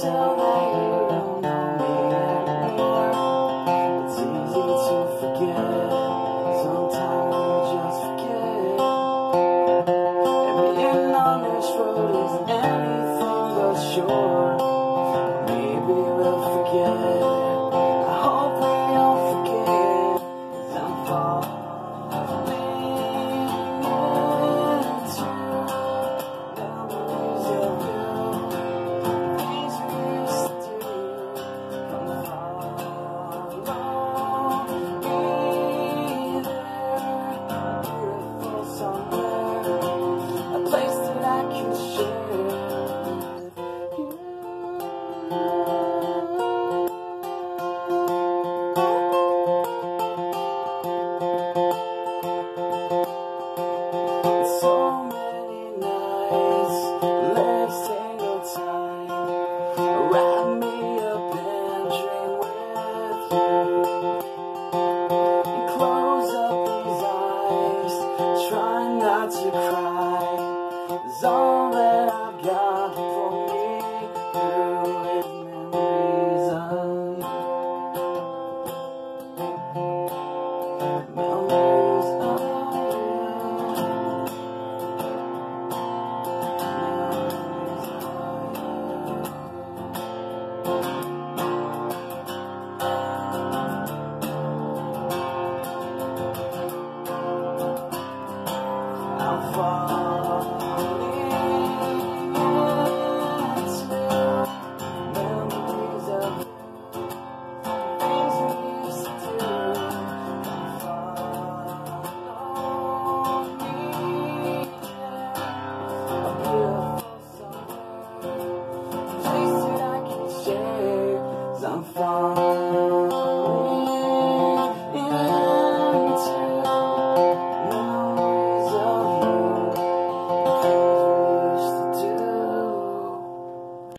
so you. some fun.